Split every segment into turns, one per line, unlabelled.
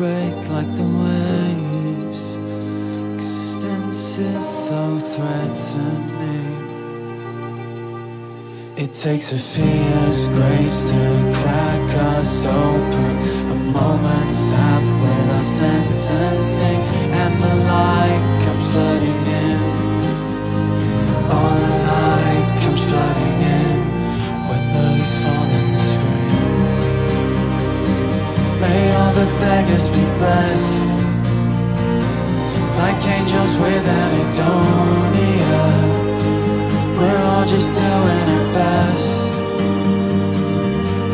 break like the waves. Existence is so threatening. It takes a fierce grace to crack us open. A moment's up with our sentencing And the light Anhedonia. We're all just doing our best,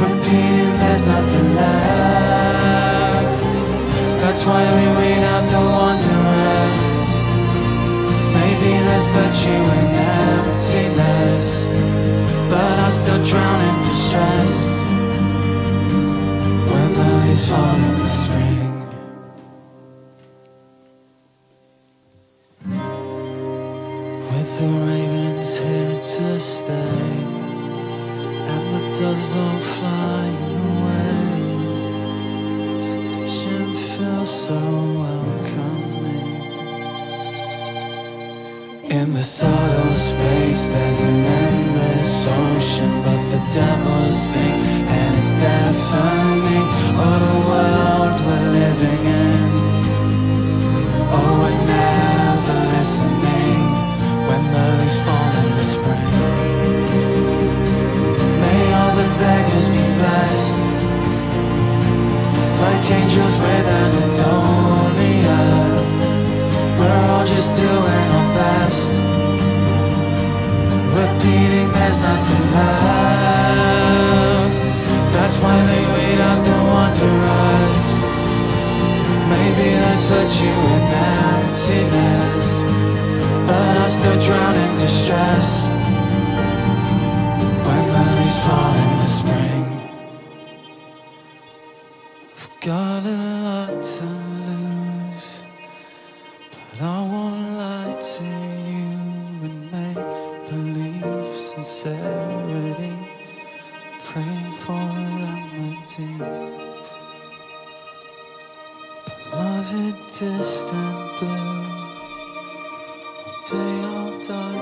repeating there's nothing left. That's why we wait out the one to rest. Maybe there's virtue in emptiness, but I still drown in distress when the leaves fall the ravens here to stay, and the doves all flying away, sedition feels so welcoming. In the subtle space, there's an endless ocean, but the devils sing, and it's deafening. Why they wait out the wanderers. Maybe there's virtue in emptiness, but I still drown in distress when the leaves fall in the spring. I've got a lot to lose, but I won't lie to you and make believe sincerity, distant blue, day I'll die